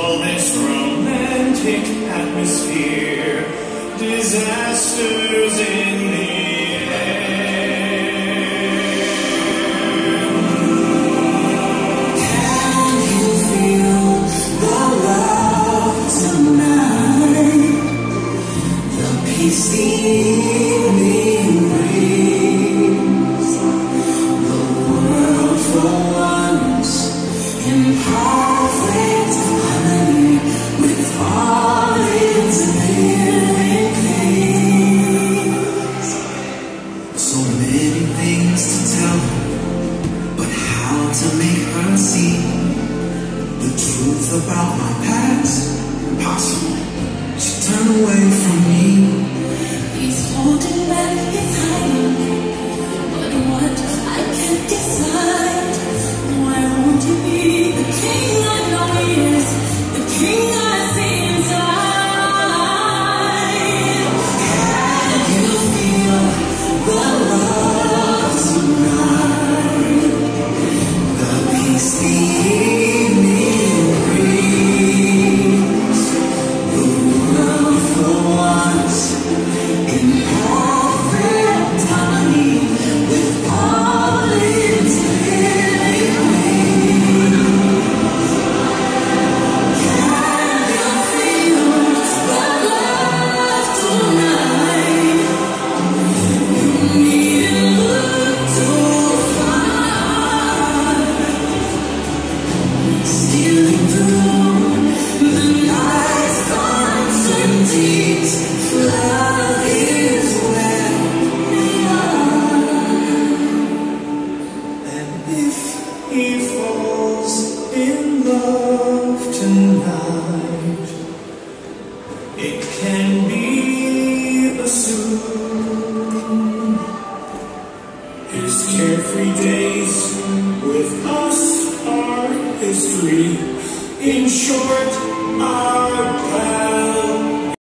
all this romantic atmosphere, disasters in to make her see the truth about my past? Impossible. She turned away from me. He falls in love tonight, it can be assumed his carefree days with us are history. In short, our past